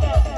Brother.